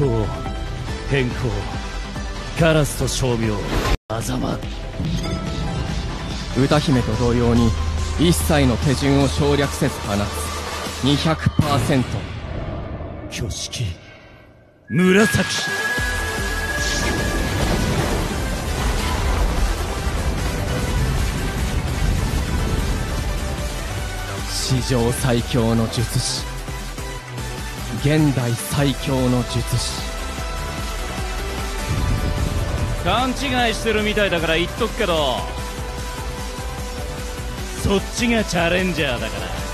行変更。カラスと照明狭間歌姫と同様に一切の手順を省略せず放つ200%挙式。紫。史上最強の術師。現代最強の術師。勘違いしてるみたいだから言っとくけどそっちがチャレンジャーだから。